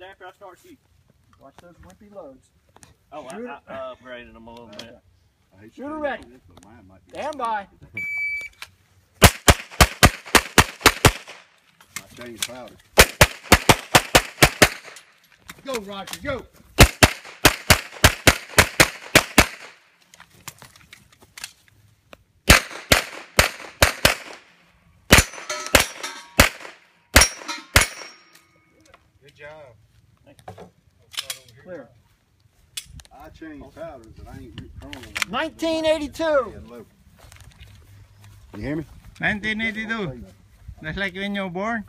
it after I start shooting. Watch those wimpy loads. Oh, I, Shoot I upgraded them a little bit. I hate to Shooter ready. this, but mine might be- Stand by. I changed powder. Go, Roger, go. Good job. Clear. I changed powders, but I ain't Rick Chrome. 1982. You hear me? 1982. That's like when you were born.